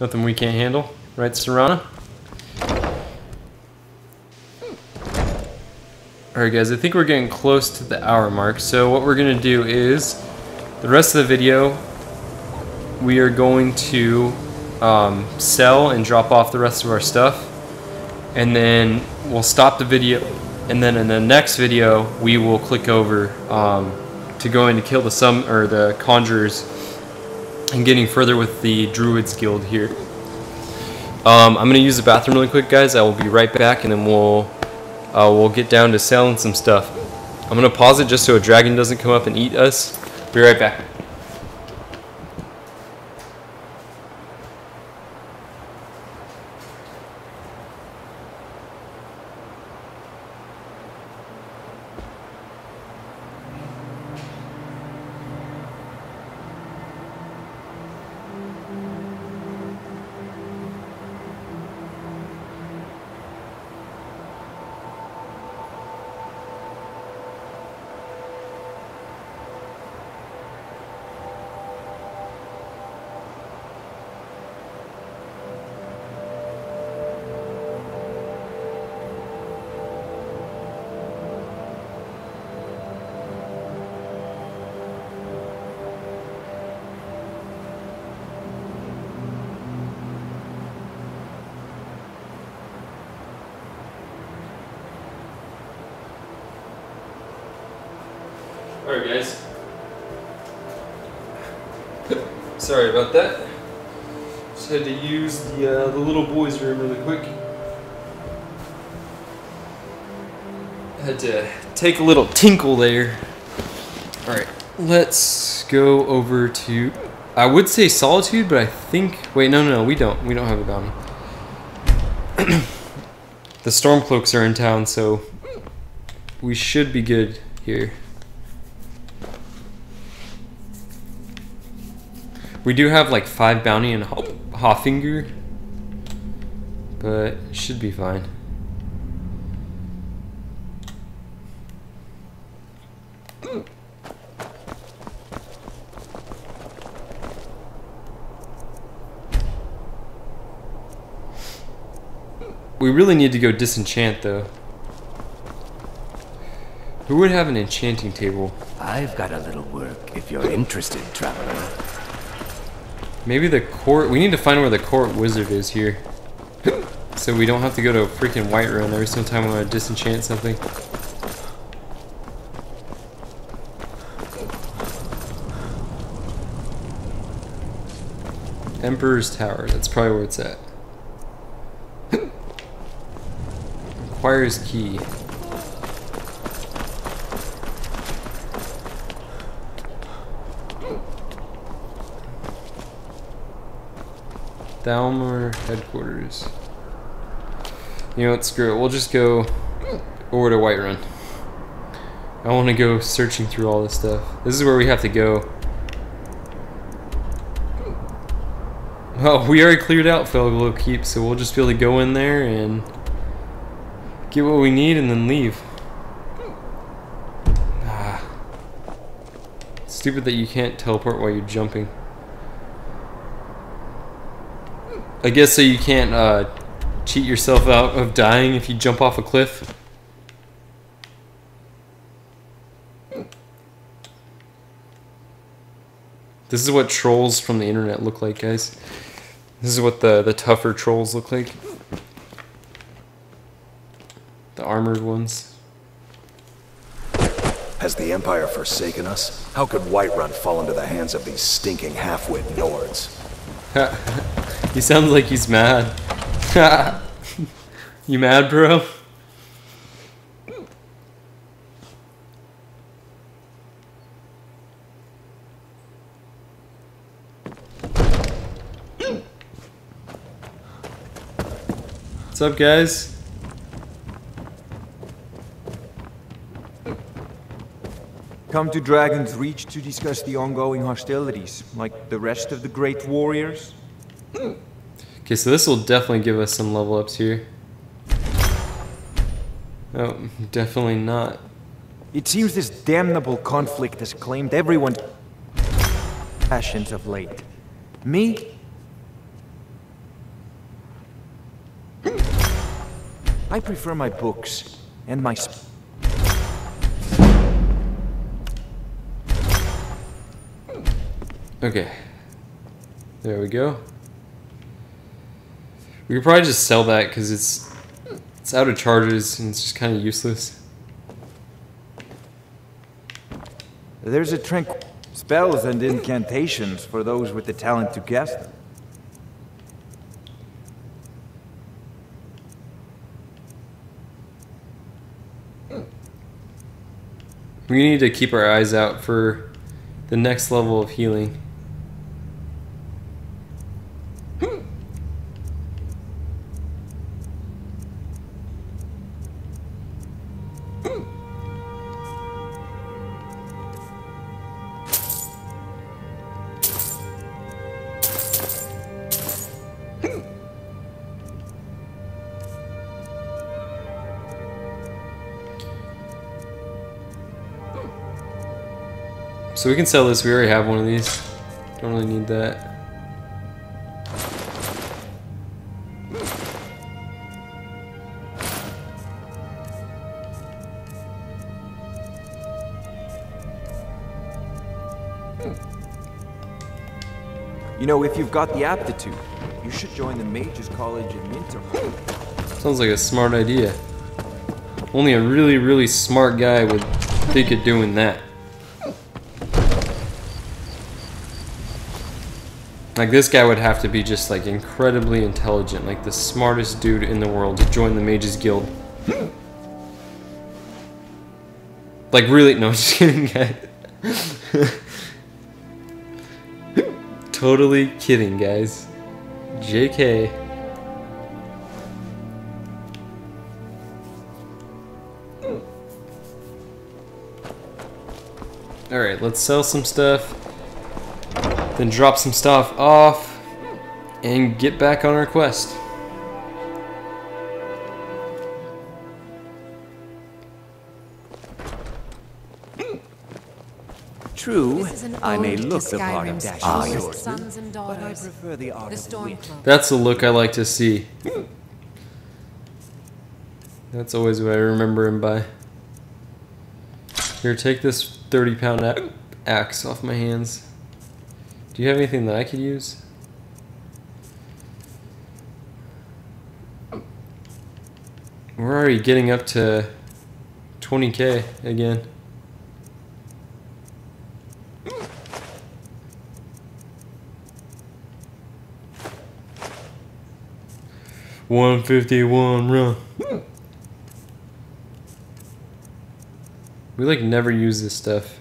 Nothing we can't handle, right, Serana? Alright guys, I think we're getting close to the hour mark, so what we're gonna do is, the rest of the video, we are going to um, sell and drop off the rest of our stuff, and then we'll stop the video and then in the next video we will click over um, to going to kill the sum or the conjurers and getting further with the druids guild here. Um, I'm gonna use the bathroom really quick, guys. I will be right back, and then we'll uh, we'll get down to selling some stuff. I'm gonna pause it just so a dragon doesn't come up and eat us. Be right back. Take a little tinkle there. Alright, let's go over to... I would say Solitude, but I think... Wait, no, no, no, we don't. We don't have a bounty. (clears throat) the Stormcloaks are in town, so we should be good here. We do have like five bounty and Haafingar, but should be fine. We really need to go disenchant though. Who would have an enchanting table? I've got a little work if you're interested, traveler. Maybe the court. We need to find where the court wizard is here. (clears throat) so we don't have to go to a freaking white room every single time we want to disenchant something. Emperor's Tower. That's probably where it's at. Requires key. Thalmor headquarters. You know what, screw it. We'll just go over to Whiterun. I want to go searching through all this stuff. This is where we have to go. Oh, we already cleared out Fellglow Keep, so we'll just be able to go in there and get what we need and then leave. Ah. Stupid that you can't teleport while you're jumping. I guess so you can't uh, cheat yourself out of dying if you jump off a cliff. This is what trolls from the internet look like, guys. This is what the, the tougher trolls look like. The armored ones. Has the Empire forsaken us? How could Whiterun fall into the hands of these stinking half-wit Nords? (laughs) he sounds like he's mad. (laughs) you mad, bro? What's up, guys? Come to Dragon's Reach to discuss the ongoing hostilities, like the rest of the great warriors? Okay, so this will definitely give us some level ups here. Oh, definitely not. It seems this damnable conflict has claimed everyone's passions of late. Me? I prefer my books and my Okay. There we go. We could probably just sell that because it's It's out of charges and it's just kind of useless. There's a tranquil spells and incantations for those with the talent to cast them. We need to keep our eyes out for the next level of healing. So we can sell this. We already have one of these. Don't really need that. You know, if you've got the aptitude, you should join the Mages College in Winterhold. Sounds like a smart idea. Only a really, really smart guy would think of doing that. Like this guy would have to be just like incredibly intelligent, like the smartest dude in the world to join the Mages Guild. like really, no, (laughs) just kidding, guys. (laughs) totally kidding, guys. JK. Alright, let's sell some stuff. Then drop some stuff off. And get back on our quest. True, I may look the part of Skyrim's dashing truest swordsman, sons and but I daughters. prefer the art The of wit. That's the look I like to see. That's always what I remember him by. Here, take this 30 pound axe off my hands. Do you have anything that I could use? Um. We're already getting up to 20k again. One fifty one run. We like never use this stuff.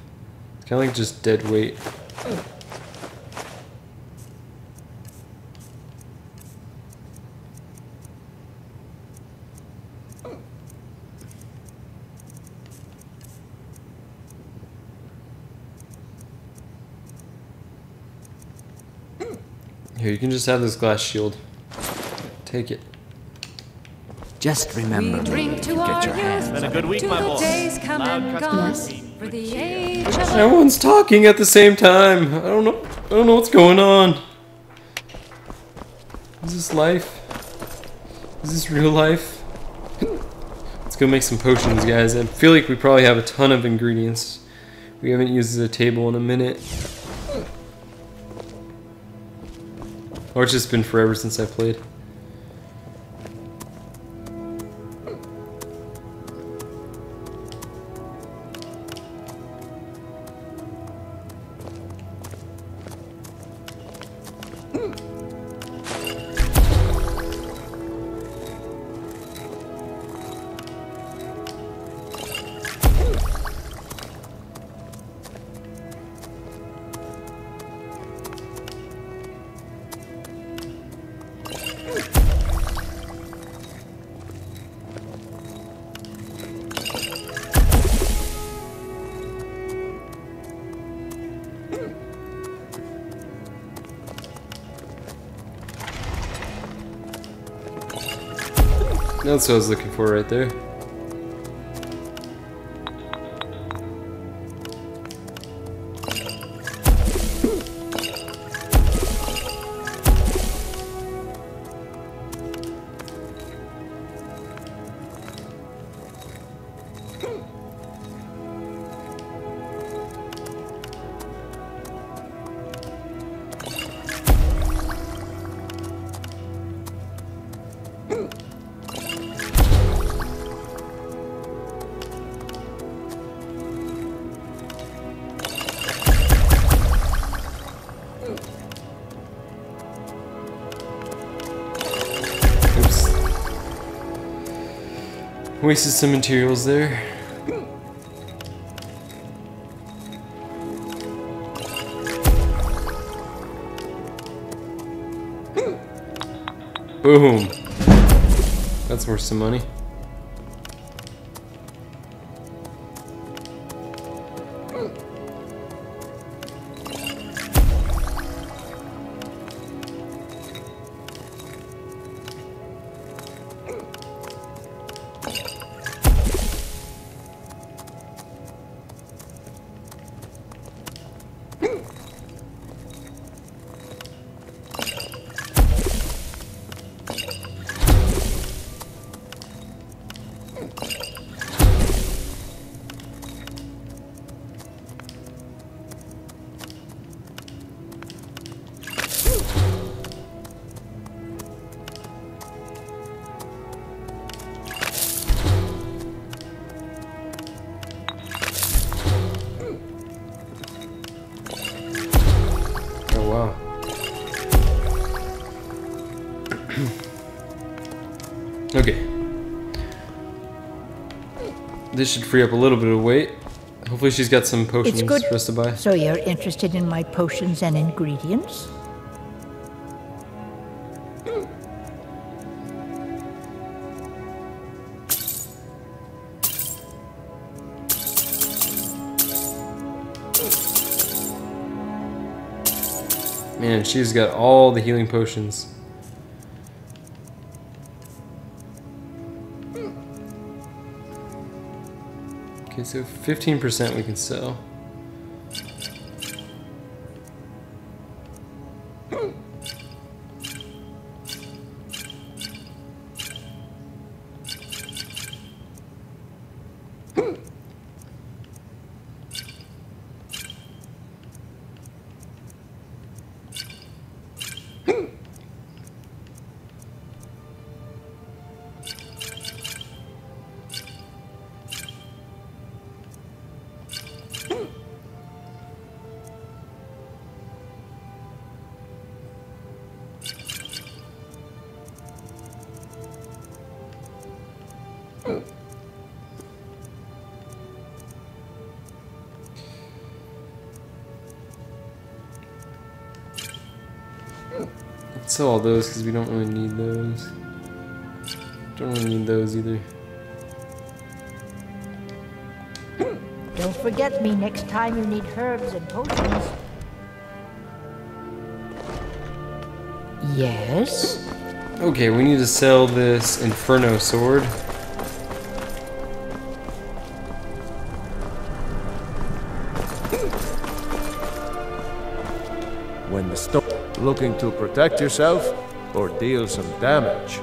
It's kind of like just dead weight. Here, you can just have this glass shield. Take it. Just remember We me drink if to you our get your hands Been a good week, To my the boss. days come Loud and gone. For the age of Everyone's talking at the same time. I don't know. I don't know what's going on. Is this life? Is this real life? (laughs) Let's go make some potions, guys. I feel like we probably have a ton of ingredients. We haven't used the table in a minute. Or it's just been forever since I played. What I was looking for right there. Wasted some materials there. Boom. That's worth some money. This should free up a little bit of weight. Hopefully she's got some potions for us to buy. So you're interested in my potions and ingredients? Man, she's got all the healing potions. So 15% we can sell. All those because we don't really need those. Don't really need those either. Don't forget me next time you need herbs and potions. Yes? Okay, we need to sell this Inferno sword. Looking to protect yourself or deal some damage.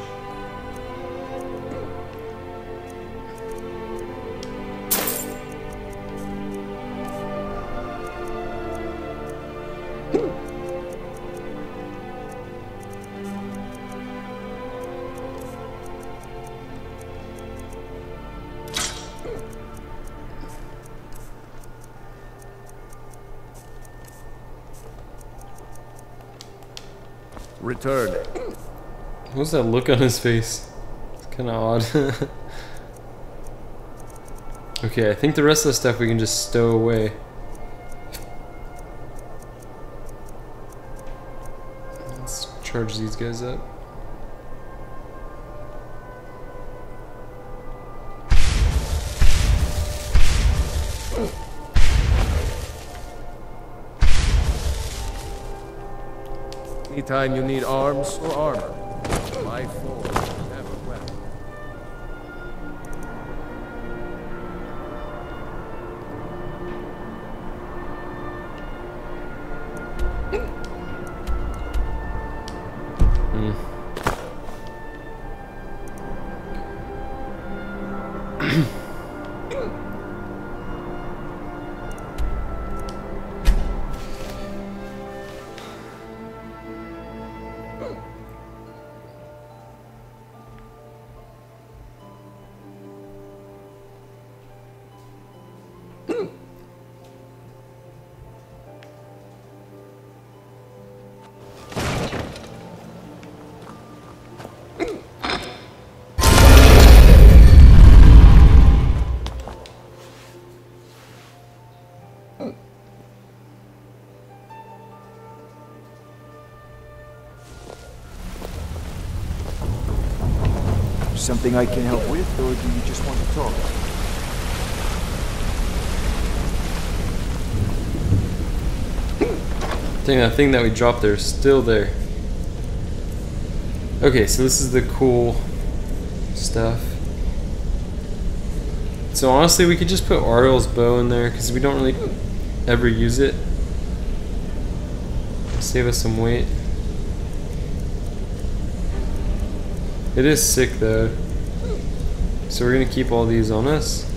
What's that look on his face? It's kind of odd. (laughs) okay, I think the rest of the stuff we can just stow away. Let's charge these guys up. Anytime you need arms or armor, my forge something I can help with, or do you just want to talk? Dang, that thing that we dropped there is still there. Okay, so this is the cool stuff. So honestly, we could just put Auriel's bow in there because we don't really ever use it. Save us some weight. It is sick though. So we're gonna keep all these on us.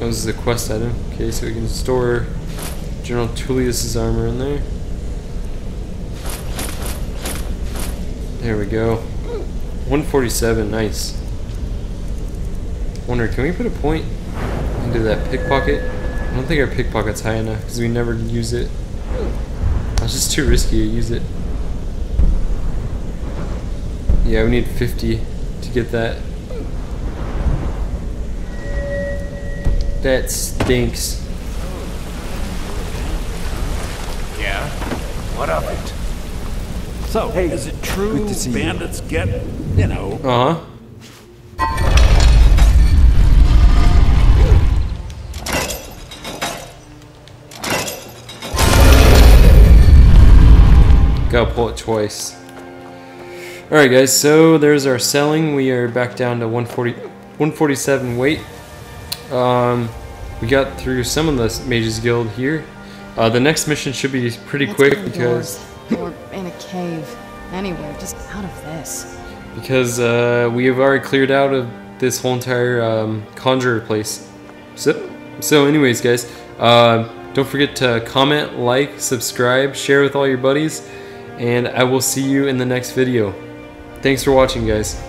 Oh, this is a quest item. Okay, so we can store General Tullius's armor in there. There we go. 147, nice. Wonder, can we put a point into that pickpocket? I don't think our pickpocket's high enough because we never use it. It's just too risky to use it. Yeah, we need 50 to get that. That stinks. Yeah? What of it? So, Hey, is it true good to see you. bandits get, you know, Uh Gotta pull it twice. Alright guys, so there's our selling. We are back down to 140, 147 weight. Um, we got through some of the Mages Guild here. Uh, the next mission should be pretty Let's quick because or in a cave, anywhere, just out of this. because uh, we have already cleared out of this whole entire um, conjurer place. So, so anyways, guys, uh, don't forget to comment, like, subscribe, share with all your buddies, and I will see you in the next video. Thanks for watching, guys.